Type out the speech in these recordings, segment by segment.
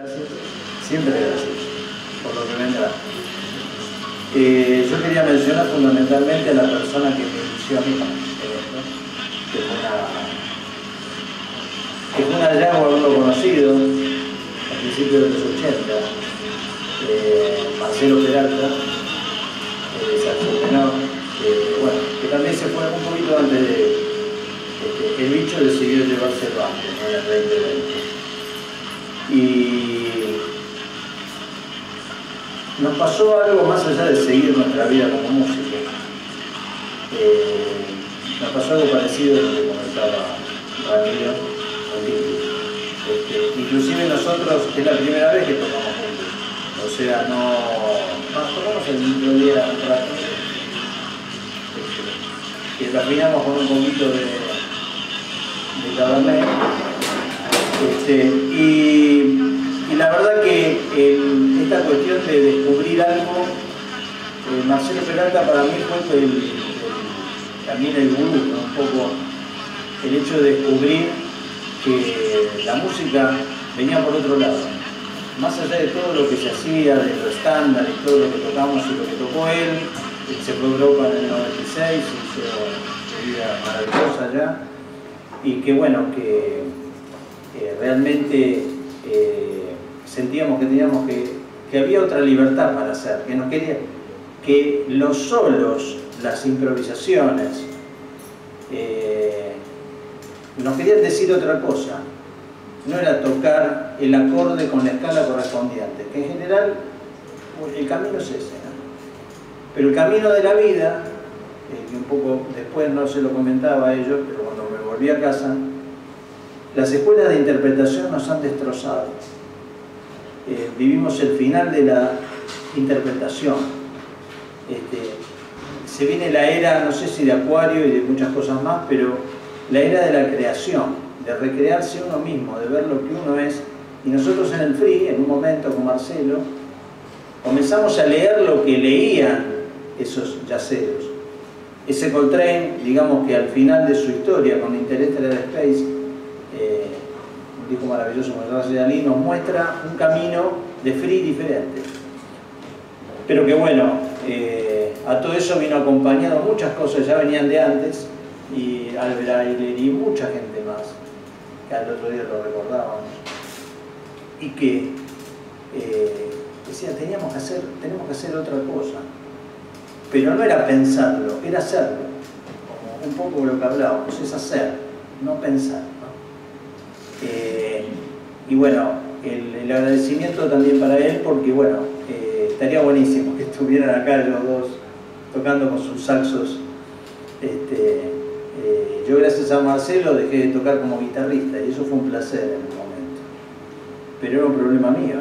Gracias, siempre gracias por lo que vendrá. Eh, yo quería mencionar fundamentalmente a la persona que me inició a mí que fue una, que fue un conocido a principios de los 80, eh, Marcelo Peralta, que también se fue un poquito antes de este, el bicho decidió llevarse el banco en el 2020. Y nos pasó algo más allá de seguir nuestra vida como música. Eh, nos pasó algo parecido a lo que comentaba Ramiro este, inclusive nosotros es la primera vez que tocamos juntos. O sea, no. Nos tocamos el mismo día un rato. Este, que terminamos con un poquito de, de cabernet. Este, y la verdad que esta cuestión de descubrir algo, eh, Marcelo Peralta para mí fue el, también el gurú, un poco el hecho de descubrir que la música venía por otro lado. Más allá de todo lo que se hacía, de lo estándar y todo lo que tocamos y lo que tocó él, se fue Europa en el 96, hizo vida maravillosa allá, y que bueno, que realmente eh, sentíamos que teníamos que, que había otra libertad para hacer, que nos quería, que los solos, las improvisaciones, eh, nos querían decir otra cosa. No era tocar el acorde con la escala correspondiente, que en general el camino es ese. Pero el camino de la vida, eh, que un poco después no se lo comentaba a ellos, pero cuando me volví a casa, las escuelas de interpretación nos han destrozado. Eh, vivimos el final de la interpretación. Este, se viene la era, no sé si de Acuario y de muchas cosas más, pero la era de la creación, de recrearse uno mismo, de ver lo que uno es. Y nosotros en el Free, en un momento con Marcelo, comenzamos a leer lo que leían esos yaceros. Ese Coltrane, digamos que al final de su historia con Interstellar Space, eh, disco maravilloso de Dalí, nos muestra un camino de free diferente. Pero que bueno, eh, a todo eso vino acompañado muchas cosas, ya venían de antes, y Albert y mucha gente más, que al otro día lo recordábamos, y que eh, decían, teníamos que hacer, tenemos que hacer otra cosa. Pero no era pensarlo, era hacerlo. Como un poco lo que hablábamos, es hacer, no pensar. Eh, y bueno, el, agradecimiento también para él porque bueno, eh, estaría buenísimo que estuvieran acá los dos tocando con sus saxos. Este, eh, yo gracias a Marcelo dejé de tocar como guitarrista y eso fue un placer en un momento. Pero era un problema mío,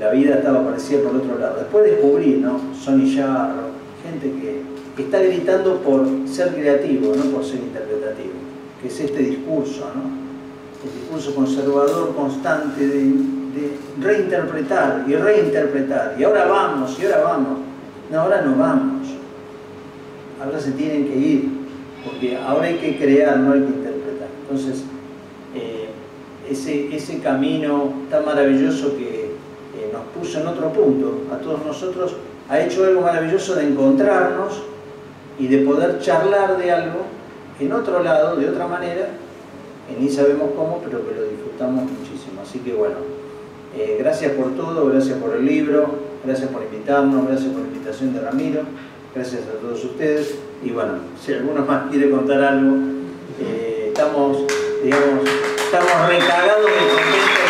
La vida estaba parecida por otro lado. Después descubrí, ¿no? Sonny Jarro, gente que está gritando por ser creativo, no por ser interpretativo, que es este discurso, ¿no? El discurso conservador constante de, reinterpretar y reinterpretar, y ahora vamos, y ahora vamos. No, ahora no vamos. Ahora se tienen que ir, porque ahora hay que crear, no hay que interpretar. Entonces, eh, ese, ese camino tan maravilloso que nos puso en otro punto, a todos nosotros, ha hecho algo maravilloso de encontrarnos y de poder charlar de algo en otro lado, de otra manera, ni sabemos cómo, pero que lo disfrutamos muchísimo. Así que bueno, eh, gracias por todo, gracias por el libro, gracias por invitarnos, gracias por la invitación de Ramiro, gracias a todos ustedes. Y bueno, si alguno más quiere contar algo, eh, estamos, digamos, estamos recagados de contentos